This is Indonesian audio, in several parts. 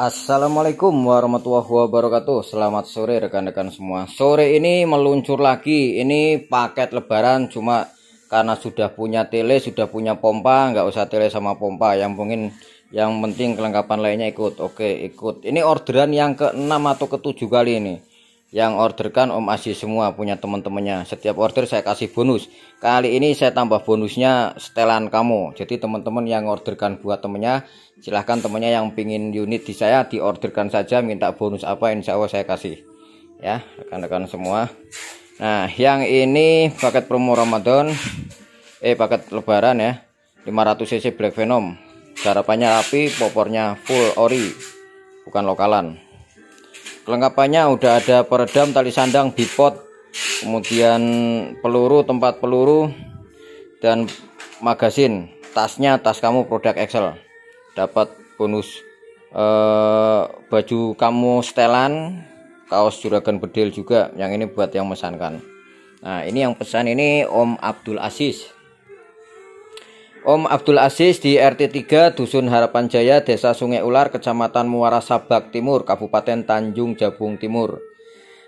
Assalamualaikum warahmatullahi wabarakatuh. Selamat sore rekan-rekan semua. Sore ini meluncur lagi. Ini paket lebaran cuma Karena sudah punya tele Sudah punya pompa nggak usah tele sama pompa. Yang mungkin yang penting kelengkapan lainnya ikut. Oke ikut. Ini orderan yang ke-6 atau ke-7 kali ini yang orderkan Om Aziz semua punya teman-temannya. Setiap order saya kasih bonus. Kali ini saya tambah bonusnya setelan kamu. Jadi teman-teman yang orderkan buat temennya silahkan temennya yang pingin unit di saya diorderkan saja minta bonus apa insya Allah saya kasih. Ya rekan-rekan semua. Nah yang ini paket promo Ramadan. Eh paket lebaran ya. 500 cc Black Venom. Garapannya rapi popornya full ori. Bukan lokalan kelengkapannya udah ada peredam tali sandang bipod kemudian peluru tempat peluru dan magasin. Tasnya tas kamu produk Excel. Dapat bonus eh, baju kamu setelan kaos juragan bedil juga yang ini buat yang mesankan. Nah ini yang pesan ini Om Abdul Aziz Om Abdul Aziz di RT 3 Dusun Harapan Jaya Desa Sungai Ular Kecamatan Muara Sabak Timur Kabupaten Tanjung Jabung Timur.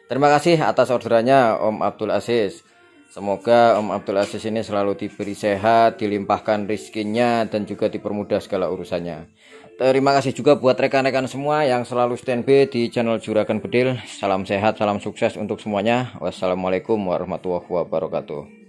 Terima kasih atas orderannya Om Abdul Aziz. Semoga Om Abdul Aziz ini selalu diberi sehat Dilimpahkan rizkinya Dan juga dipermudah segala urusannya. Terima kasih juga buat rekan-rekan semua yang selalu stand by di channel Juragan Bedil. Salam sehat, salam sukses untuk semuanya. Wassalamualaikum warahmatullahi wabarakatuh